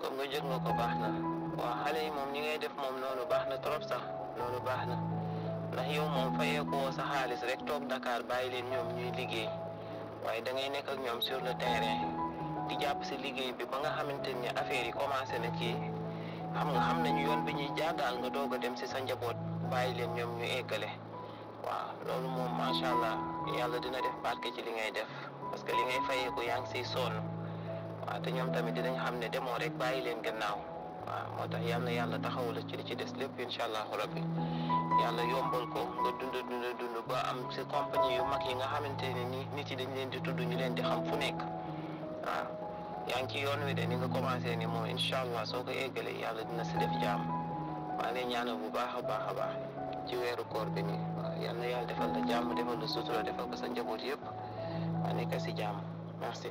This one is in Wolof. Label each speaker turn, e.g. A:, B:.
A: comme nga jot nga ko baax na waaw xale yi moom ni ngay def moom noonu baax na trop sax noonu baax na ndax yow moom fayeeku woo sa xaalis rek toog Dakar bàyyi leen ñoom ñuy liggéey waaye da ngay nekk ak ñoom sur le terrain di jàpp si liggéey bi ba nga xamante ni affaire yi commencé na ci xam nga xam nañu yoon bi ñuy jaar daal nga doog a dem si sa njaboot bàyyi leen ñoom ñu eggale. waaw loolu moom macha allah yàlla dina def barke ci li ngay def parce que li ngay fayeeku yaa ngi siy sonn waaw te ñoom tamit dinañ xam ne demoo rek bàyyi leen gannaaw waaw moo tax yal na yàlla taxawu la ci li ci des lépp incha allahu rabbi yàlla yombal ko nga dund dund dund ba am si compagnie yu mag yi nga xamante ne ni nit yi dañ leen di tudd ñu leen di xam fu nekk waaw yaa ngi ci yoon wi de ni nga commencé ni moom incha allah soo ko eggalee yàlla dina si def jàmm maa ngi lay ñaanal bu baax a baax a baax ci weeru koor bi nii waaw yal na yàlla defal la jàmm defal la sutura defal ko sa njaboot yëpp maa nekk si jàmm merci.